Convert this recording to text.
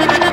you.